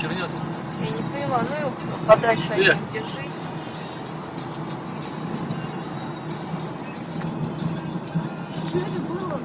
чернет. Я не поняла, ну и подальше Где? держись. Что это было?